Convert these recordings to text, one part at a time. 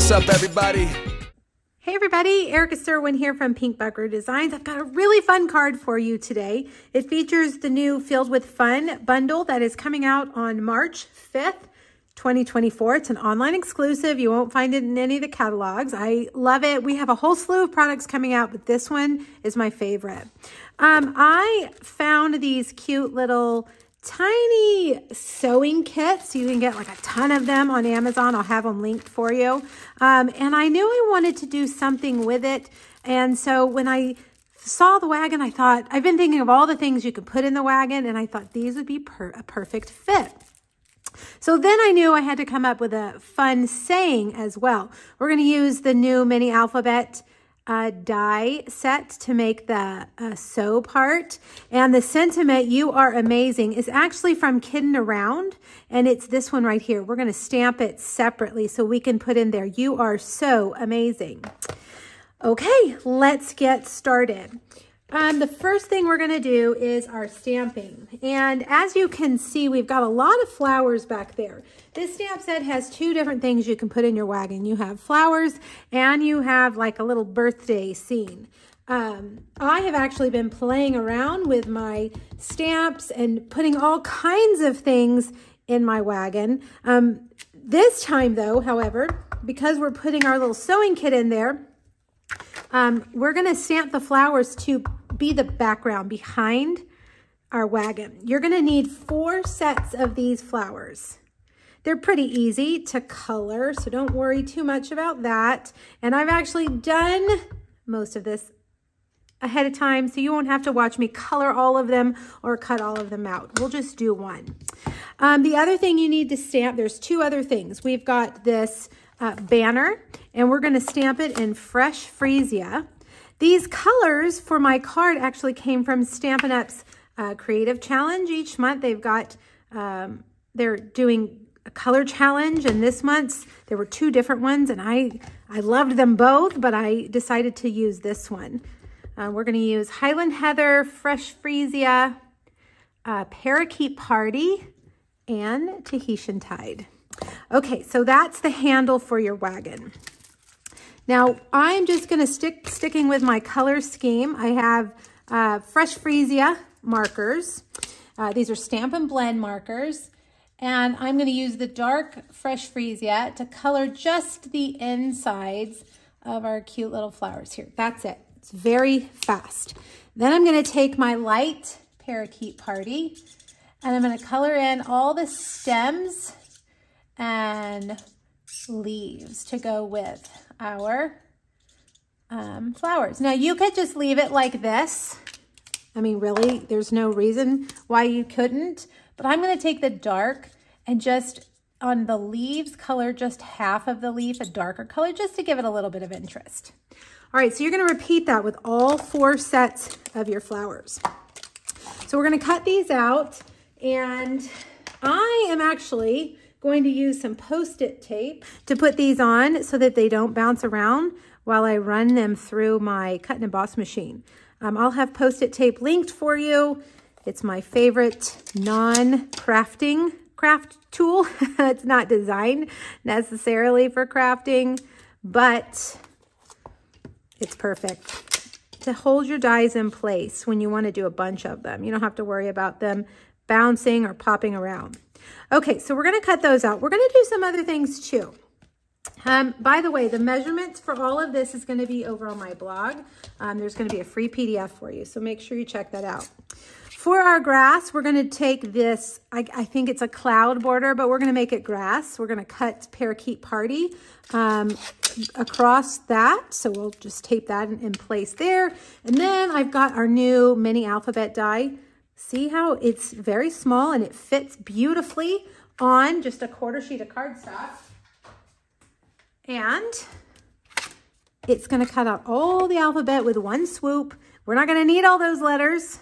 What's up, everybody? Hey everybody, Erica Serwin here from Pink Buckaroo Designs. I've got a really fun card for you today. It features the new Filled with Fun bundle that is coming out on March 5th, 2024. It's an online exclusive. You won't find it in any of the catalogs. I love it. We have a whole slew of products coming out, but this one is my favorite. Um, I found these cute little tiny sewing kits. You can get like a ton of them on Amazon. I'll have them linked for you. Um, and I knew I wanted to do something with it. And so when I saw the wagon, I thought, I've been thinking of all the things you could put in the wagon, and I thought these would be per a perfect fit. So then I knew I had to come up with a fun saying as well. We're going to use the new mini alphabet uh, die set to make the uh, sew part. And the sentiment, you are amazing, is actually from Kiddin' Around. And it's this one right here. We're going to stamp it separately so we can put in there, you are so amazing. Okay, let's get started. Um, the first thing we're going to do is our stamping. And as you can see, we've got a lot of flowers back there. This stamp set has two different things you can put in your wagon. You have flowers and you have like a little birthday scene. Um, I have actually been playing around with my stamps and putting all kinds of things in my wagon. Um, this time though, however, because we're putting our little sewing kit in there, um, we're going to stamp the flowers to be the background behind our wagon. You're to need four sets of these flowers. They're pretty easy to color, so don't worry too much about that. And I've actually done most of this ahead of time, so you won't have to watch me color all of them or cut all of them out. We'll just do one. Um, the other thing you need to stamp, there's two other things. We've got this uh, banner, and we're to stamp it in Fresh Freesia. These colors for my card actually came from Stampin' Up's uh, Creative Challenge. Each month they've got, um, they're doing a color challenge and this month's there were two different ones and I, I loved them both, but I decided to use this one. Uh, we're gonna use Highland Heather, Fresh Freesia, uh, Parakeet Party, and Tahitian Tide. Okay, so that's the handle for your wagon. Now, I'm just to stick sticking with my color scheme. I have uh, Fresh Freesia markers. Uh, these are Stampin' Blend markers. And I'm going to use the dark Fresh Freesia to color just the insides of our cute little flowers here. That's it. It's very fast. Then I'm going to take my light Parakeet Party and I'm going to color in all the stems and leaves to go with our um, flowers. Now you could just leave it like this. I mean, really, there's no reason why you couldn't, but I'm gonna take the dark and just on the leaves color just half of the leaf, a darker color, just to give it a little bit of interest. All right, so you're gonna repeat that with all four sets of your flowers. So we're gonna cut these out and I am actually going to use some post-it tape to put these on so that they don't bounce around while I run them through my cut and emboss machine. Um, I'll have post-it tape linked for you. It's my favorite non-crafting craft tool. it's not designed necessarily for crafting, but it's perfect to hold your dies in place when you want to do a bunch of them. You don't have to worry about them bouncing or popping around. Okay, so we're going to cut those out. We're going to do some other things too. Um, by the way, the measurements for all of this is going to be over on my blog. Um, there's going to be a free PDF for you, so make sure you check that out. For our grass, we're going to take this, I, I, think it's a cloud border, but we're going to make it grass. We're going to cut Parakeet Party um, across that. So we'll just tape that in, in place there. And then I've got our new mini alphabet die. See how it's very small and it fits beautifully on just a quarter sheet of cardstock. And it's going to cut out all the alphabet with one swoop. We're not going to need all those letters,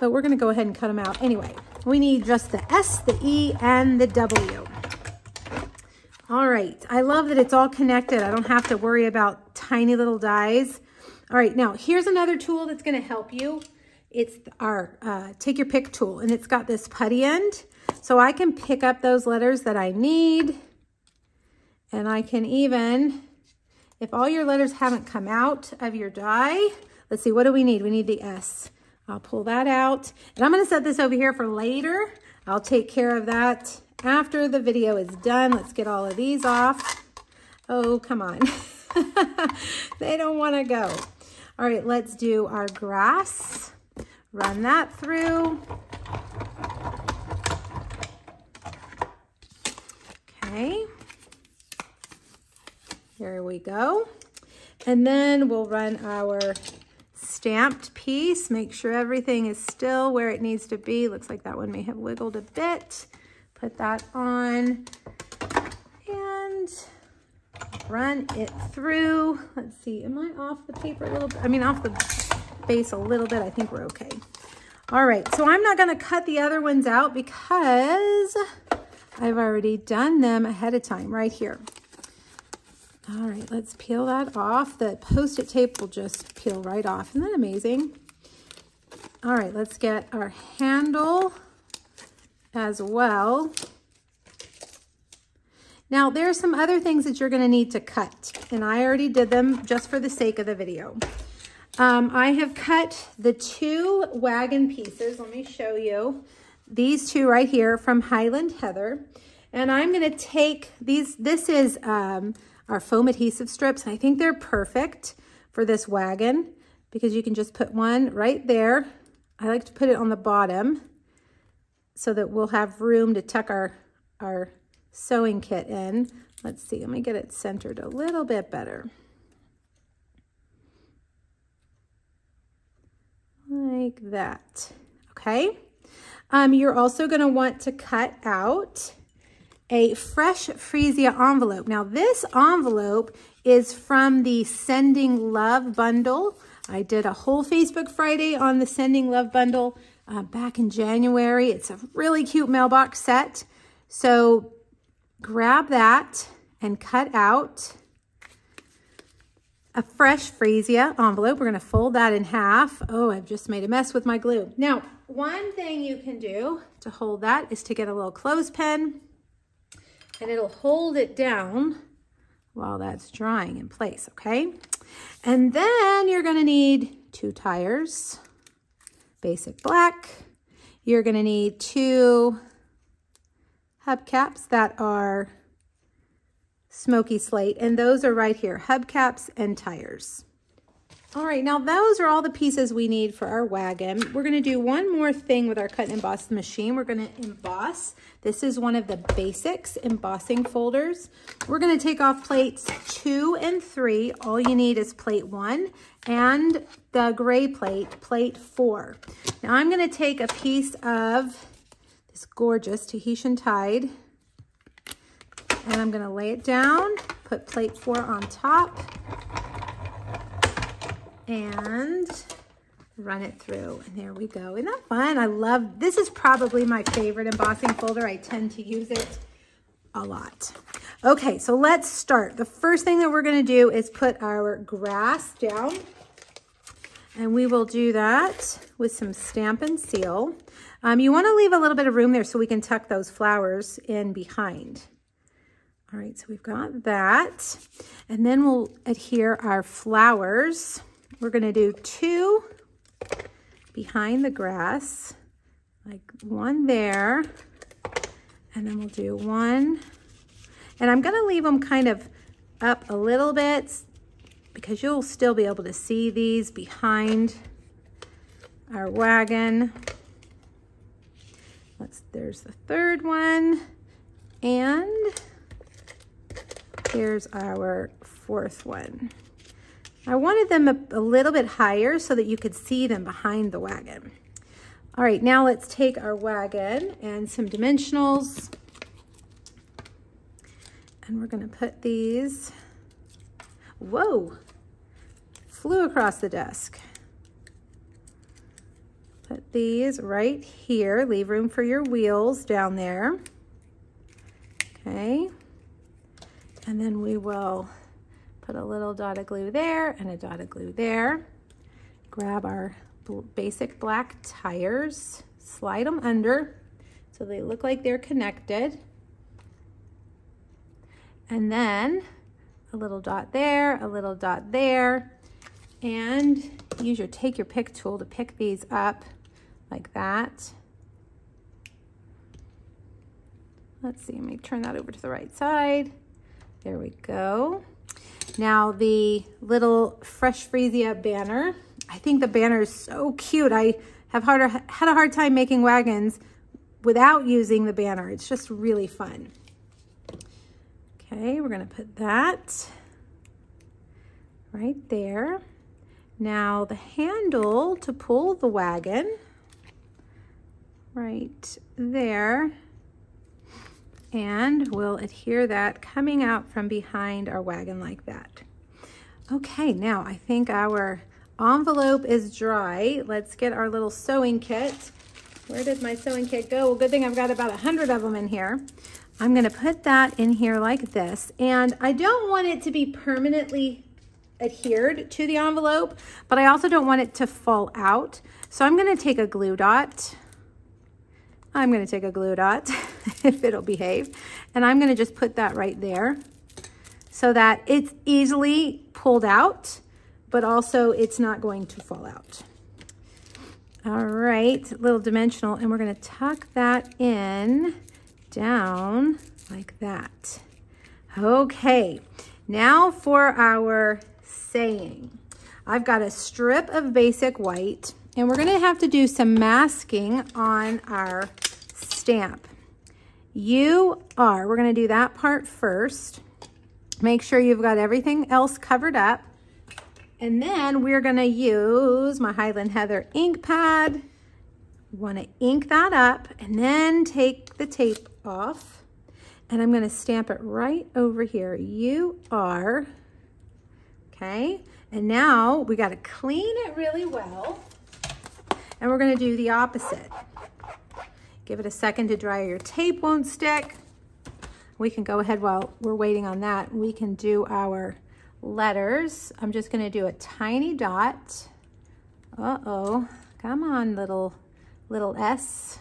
but we're going to go ahead and cut them out anyway. We need just the S, the E, and the W. All right, I love that it's all connected. I don't have to worry about tiny little dies. All right, now here's another tool that's going to help you. It's our uh, take your pick tool, and it's got this putty end. So I can pick up those letters that I need And I can even, if all your letters haven't come out of your die, let's see, what do we need? We need the S. I'll pull that out. And I'm gonna set this over here for later. I'll take care of that after the video is done. Let's get all of these off. Oh, come on. they don't wanna go. All right, let's do our grass. Run that through. Okay. There we go. And then we'll run our stamped piece. Make sure everything is still where it needs to be. Looks like that one may have wiggled a bit. Put that on and run it through. Let's see, am I off the paper a little bit? I mean, off the a little bit. I think we're okay. All right, so I'm not gonna cut the other ones out because I've already done them ahead of time right here. All right, let's peel that off. The post-it tape will just peel right off. Isn't that amazing? All right, let's get our handle as well. Now, there are some other things that you're gonna need to cut, and I already did them just for the sake of the video. Um, I have cut the two wagon pieces. Let me show you. These two right here from Highland Heather. And I'm gonna take these, this is um, our foam adhesive strips. I think they're perfect for this wagon because you can just put one right there. I like to put it on the bottom so that we'll have room to tuck our, our sewing kit in. Let's see, let me get it centered a little bit better. Like that, okay? Um, you're also gonna want to cut out a fresh Freesia envelope. Now this envelope is from the Sending Love bundle. I did a whole Facebook Friday on the Sending Love bundle uh, back in January. It's a really cute mailbox set. So grab that and cut out a fresh Freesia envelope. We're gonna fold that in half. Oh, I've just made a mess with my glue. Now, one thing you can do to hold that is to get a little clothespin and it'll hold it down while that's drying in place, okay? And then you're gonna need two tires, basic black. You're gonna need two hubcaps that are smoky slate, and those are right here, hubcaps and tires. All right, now those are all the pieces we need for our wagon. We're gonna do one more thing with our cut and emboss machine. We're gonna emboss. This is one of the basics embossing folders. We're gonna take off plates two and three. All you need is plate one and the gray plate, plate four. Now I'm gonna take a piece of this gorgeous Tahitian Tide and I'm gonna lay it down, put plate four on top, and run it through. And there we go. Isn't that fun? I love, this is probably my favorite embossing folder. I tend to use it a lot. Okay, so let's start. The first thing that we're gonna do is put our grass down. And we will do that with some Stampin' Seal. Um, you wanna leave a little bit of room there so we can tuck those flowers in behind. All right, so we've got that. And then we'll adhere our flowers. We're gonna do two behind the grass, like one there, and then we'll do one. And I'm gonna leave them kind of up a little bit because you'll still be able to see these behind our wagon. Let's, there's the third one. And here's our fourth one. I wanted them a, a little bit higher so that you could see them behind the wagon. All right, now let's take our wagon and some dimensionals. And we're gonna put these, whoa, flew across the desk. Put these right here, leave room for your wheels down there. Okay, and then we will Put a little dot of glue there and a dot of glue there. Grab our basic black tires, slide them under so they look like they're connected. And then a little dot there, a little dot there, and use your take your pick tool to pick these up like that. Let's see, let me turn that over to the right side. There we go. Now the little Fresh Freesia banner. I think the banner is so cute. I have harder, had a hard time making wagons without using the banner. It's just really fun. Okay, we're gonna put that right there. Now the handle to pull the wagon right there and we'll adhere that coming out from behind our wagon like that. Okay, now I think our envelope is dry. Let's get our little sewing kit. Where did my sewing kit go? Well, good thing I've got about a hundred of them in here. I'm gonna put that in here like this. And I don't want it to be permanently adhered to the envelope, but I also don't want it to fall out. So I'm gonna take a glue dot. I'm gonna take a glue dot, if it'll behave. And I'm gonna just put that right there so that it's easily pulled out, but also it's not going to fall out. All right, little dimensional, and we're gonna tuck that in down like that. Okay, now for our saying. I've got a strip of basic white, and we're gonna have to do some masking on our stamp. You are, we're gonna do that part first. Make sure you've got everything else covered up. And then we're gonna use my Highland Heather ink pad. wanna ink that up and then take the tape off. And I'm gonna stamp it right over here. You are, okay? And now we gotta clean it really well. And we're gonna do the opposite. Give it a second to dry your tape won't stick. We can go ahead while we're waiting on that. We can do our letters. I'm just gonna do a tiny dot. Uh-oh, come on little, little S.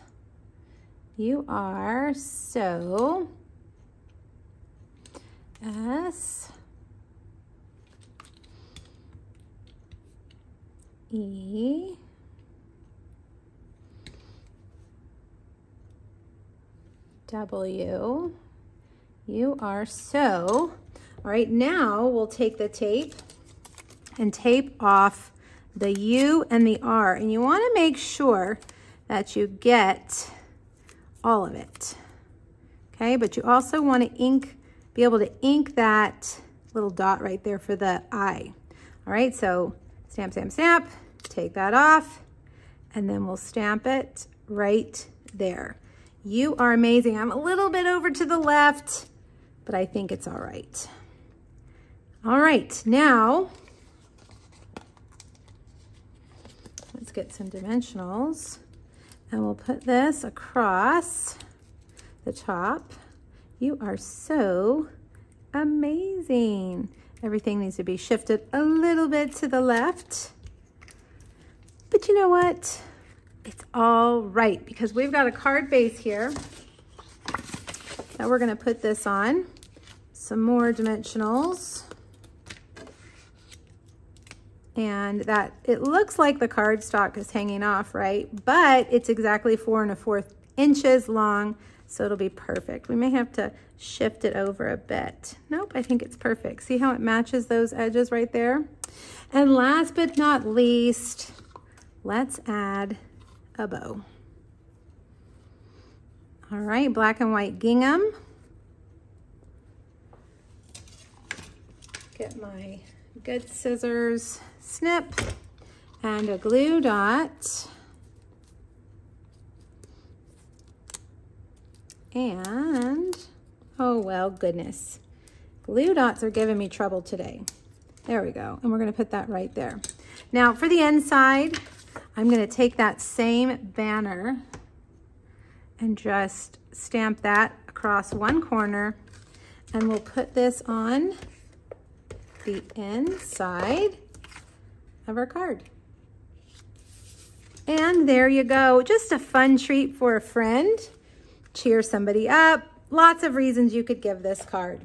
You are so S E W. You are so. All right, now we'll take the tape and tape off the U and the R. And you wanna make sure that you get all of it. Okay, but you also wanna ink, be able to ink that little dot right there for the I. All right, so stamp, stamp, stamp, take that off, and then we'll stamp it right there. You are amazing. I'm a little bit over to the left, but I think it's all right. All right, now, let's get some dimensionals. And we'll put this across the top. You are so amazing. Everything needs to be shifted a little bit to the left. But you know what? It's all right because we've got a card base here that we're gonna put this on. Some more dimensionals. And that, it looks like the cardstock is hanging off, right? But it's exactly four and a fourth inches long, so it'll be perfect. We may have to shift it over a bit. Nope, I think it's perfect. See how it matches those edges right there? And last but not least, let's add a bow. All right, black and white gingham. Get my good scissors, snip, and a glue dot. And, oh well, goodness. Glue dots are giving me trouble today. There we go. And we're gonna put that right there. Now for the inside, I'm gonna take that same banner and just stamp that across one corner and we'll put this on the inside of our card. And there you go. Just a fun treat for a friend. Cheer somebody up. Lots of reasons you could give this card.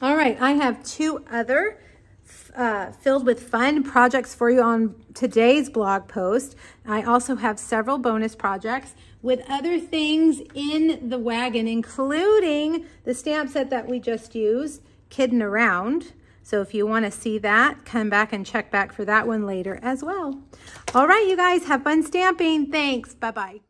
All right, I have two other uh, filled with fun projects for you on today's blog post. I also have several bonus projects with other things in the wagon, including the stamp set that we just used, Kidding Around. So if you want to see that, come back and check back for that one later as well. All right, you guys, have fun stamping. Thanks. Bye-bye.